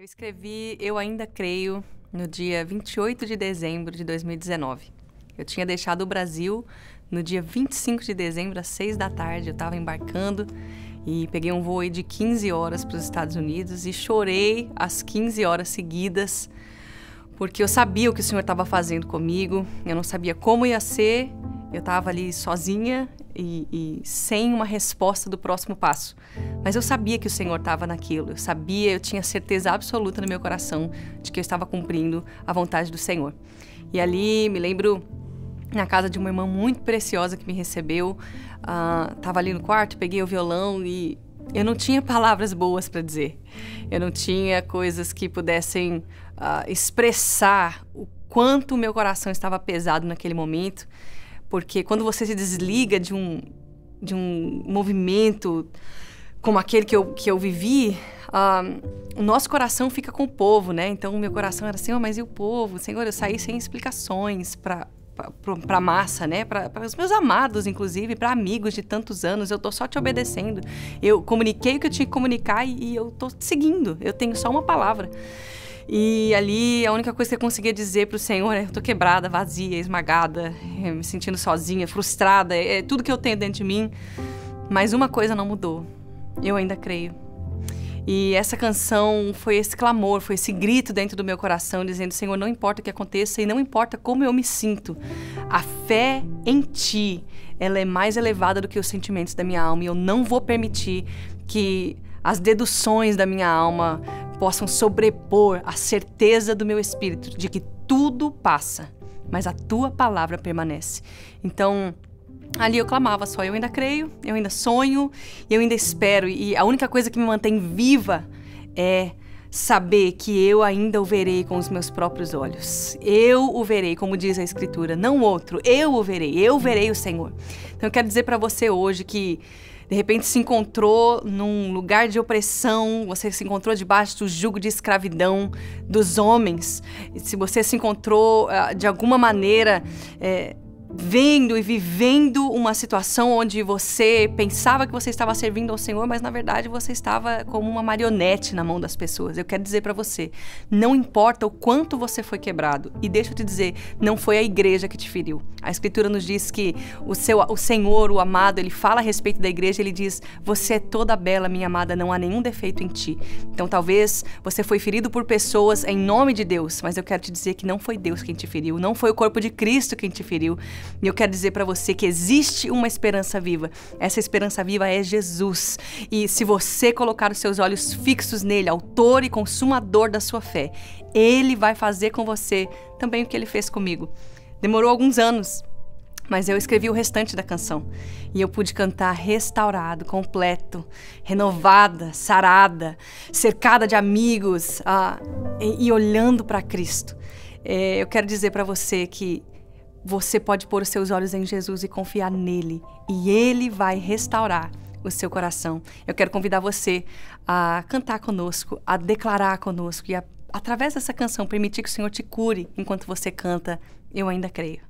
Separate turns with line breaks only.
Eu escrevi Eu Ainda Creio no dia 28 de dezembro de 2019. Eu tinha deixado o Brasil no dia 25 de dezembro, às 6 da tarde. Eu estava embarcando e peguei um voo de 15 horas para os Estados Unidos e chorei as 15 horas seguidas, porque eu sabia o que o Senhor estava fazendo comigo, eu não sabia como ia ser, eu estava ali sozinha e, e, sem uma resposta do próximo passo. Mas eu sabia que o Senhor estava naquilo, eu sabia, eu tinha certeza absoluta no meu coração de que eu estava cumprindo a vontade do Senhor. E ali me lembro na casa de uma irmã muito preciosa que me recebeu, estava uh, ali no quarto, peguei o violão e eu não tinha palavras boas para dizer. Eu não tinha coisas que pudessem uh, expressar o quanto o meu coração estava pesado naquele momento porque quando você se desliga de um, de um movimento como aquele que eu, que eu vivi, o nosso coração fica com o povo, né? Então, meu coração era assim, oh, mas e o povo? Senhor, eu saí sem explicações para para a massa, né? Para os meus amados, inclusive, para amigos de tantos anos. Eu tô só te obedecendo. Eu comuniquei o que eu tinha que comunicar e, e eu tô seguindo. Eu tenho só uma palavra. E ali a única coisa que eu conseguia dizer para o Senhor é: eu tô quebrada, vazia, esmagada, é, me sentindo sozinha, frustrada, é, é tudo que eu tenho dentro de mim. Mas uma coisa não mudou. Eu ainda creio. E essa canção foi esse clamor, foi esse grito dentro do meu coração, dizendo: Senhor, não importa o que aconteça e não importa como eu me sinto, a fé em Ti, ela é mais elevada do que os sentimentos da minha alma e eu não vou permitir que as deduções da minha alma possam sobrepor a certeza do meu espírito de que tudo passa, mas a tua palavra permanece. Então, ali eu clamava só, eu ainda creio, eu ainda sonho, eu ainda espero, e a única coisa que me mantém viva é saber que eu ainda o verei com os meus próprios olhos. Eu o verei, como diz a Escritura, não outro. Eu o verei, eu verei o Senhor. Então eu quero dizer para você hoje que de repente se encontrou num lugar de opressão, você se encontrou debaixo do jugo de escravidão dos homens, se você se encontrou ah, de alguma maneira é, vendo e vivendo uma situação onde você pensava que você estava servindo ao Senhor, mas na verdade você estava como uma marionete na mão das pessoas. Eu quero dizer para você, não importa o quanto você foi quebrado, e deixa eu te dizer, não foi a igreja que te feriu. A escritura nos diz que o seu o Senhor, o amado, ele fala a respeito da igreja, ele diz: "Você é toda bela, minha amada, não há nenhum defeito em ti". Então talvez você foi ferido por pessoas em nome de Deus, mas eu quero te dizer que não foi Deus quem te feriu, não foi o corpo de Cristo quem te feriu. E eu quero dizer para você que existe uma esperança viva. Essa esperança viva é Jesus. E se você colocar os seus olhos fixos nele, autor e consumador da sua fé, ele vai fazer com você também o que ele fez comigo. Demorou alguns anos, mas eu escrevi o restante da canção e eu pude cantar restaurado, completo, renovada, sarada, cercada de amigos ah, e, e, olhando para Cristo. É, eu quero dizer para você que você pode pôr os seus olhos em Jesus e confiar nele, e ele vai restaurar o seu coração. Eu quero convidar você a cantar conosco, a declarar conosco e a, através dessa canção permitir que o Senhor te cure enquanto você canta. Eu ainda creio.